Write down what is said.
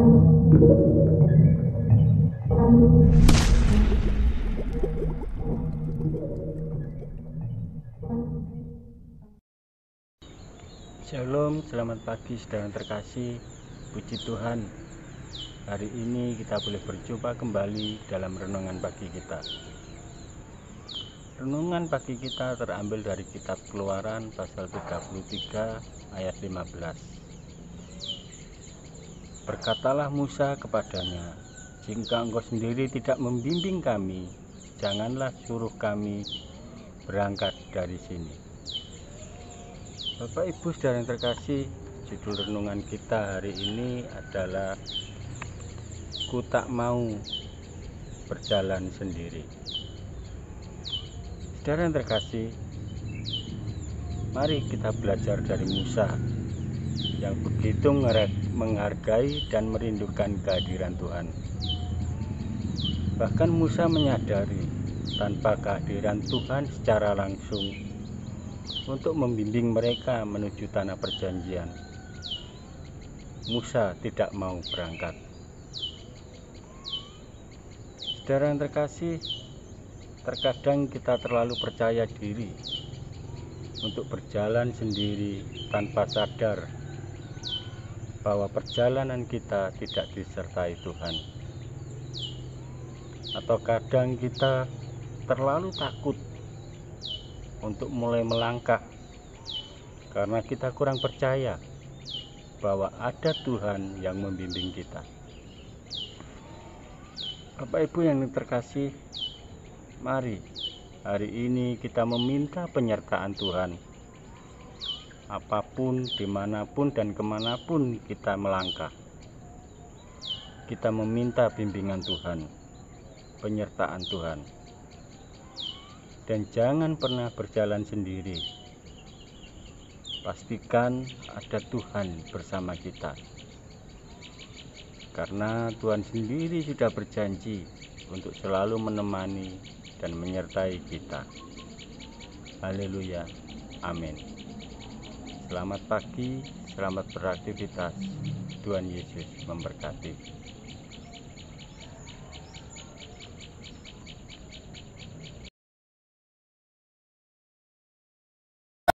Shalom, selamat pagi saudara terkasih. Puji Tuhan, hari ini kita boleh berjumpa kembali dalam renungan pagi kita. Renungan pagi kita terambil dari kitab Keluaran pasal 33 ayat 15. Berkatalah Musa kepadanya, "Jika engkau sendiri tidak membimbing kami, janganlah suruh kami berangkat dari sini." Bapak Ibu saudara yang terkasih Judul renungan kita hari ini adalah Ku tak mau berjalan sendiri Saudara yang terkasih Mari kita belajar dari Musa Yang begitu menghargai dan merindukan kehadiran Tuhan Bahkan Musa menyadari tanpa kehadiran Tuhan secara langsung untuk membimbing mereka menuju tanah perjanjian. Musa tidak mau berangkat. Saudara yang terkasih, terkadang kita terlalu percaya diri untuk berjalan sendiri tanpa sadar bahwa perjalanan kita tidak disertai Tuhan. Atau kadang kita terlalu takut untuk mulai melangkah karena kita kurang percaya bahwa ada Tuhan yang membimbing kita. Bapak Ibu yang terkasih, mari hari ini kita meminta penyertaan Tuhan. Apa pun, di mana pun, dan ke mana pun kita melangkah, kita meminta bimbingan Tuhan, penyertaan Tuhan dan jangan pernah berjalan sendiri. Pastikan ada Tuhan bersama kita, karena Tuhan sendiri sudah berjanji untuk selalu menemani dan menyertai kita. Haleluya, amin. Selamat pagi, selamat beraktivitas. Tuhan Yesus memberkati.